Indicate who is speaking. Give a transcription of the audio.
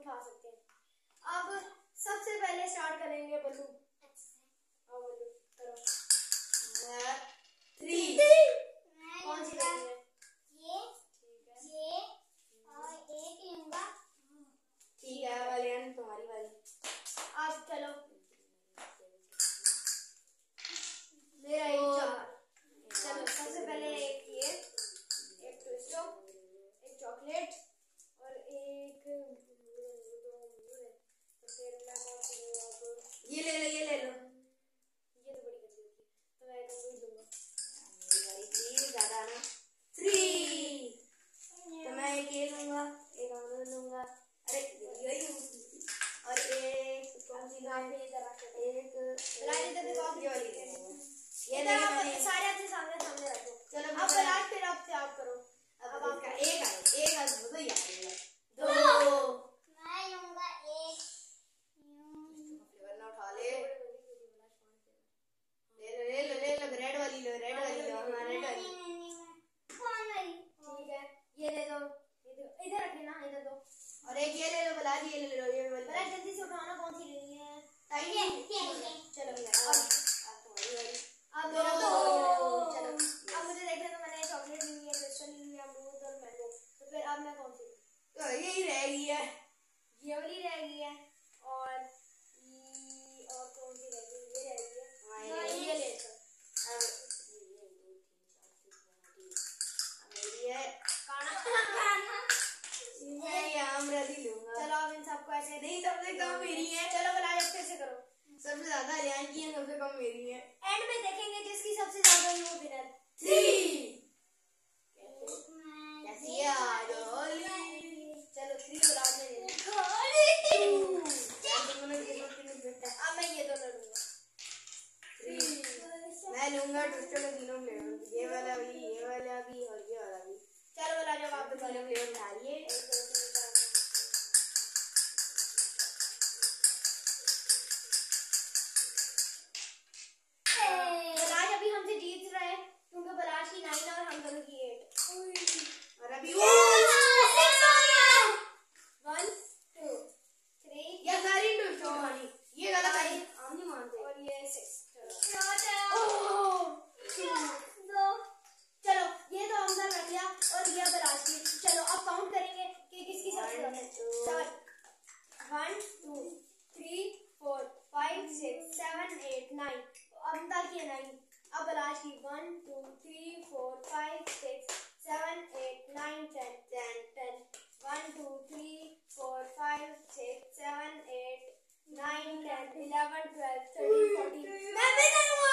Speaker 1: उठा सकते हैं। अब सबसे पहले स्टार्ट करेंगे बलून। ये
Speaker 2: वाली
Speaker 1: रह गई है। और और कौन सी रह गई? ये रह गई
Speaker 2: है। ये ले
Speaker 1: लो। चलो
Speaker 2: अब
Speaker 1: इन सबको
Speaker 2: नहीं सबसे कम मेरी है।
Speaker 1: चलो बना फिर करो।
Speaker 2: सबसे ज़्यादा रियान की है सबसे कम मेरी है।
Speaker 1: एंड में देखेंगे जिसकी सबसे ज़्यादा
Speaker 2: थ्री
Speaker 1: ये
Speaker 2: वाला भी ये वाला भी और ये वाला भी
Speaker 1: चलो वाला जब आप
Speaker 2: दोनों फ्लेवर
Speaker 1: रही है नाइन अब तक
Speaker 2: ये
Speaker 1: नाइन अब लाज की one, two, three, four, five, six, seven, eight, nine, ten ten ten. One, two, three, four, five, six, seven, eight, nine, ten, eleven, twelve, thirteen, fourteen. मैं भी करूँगा।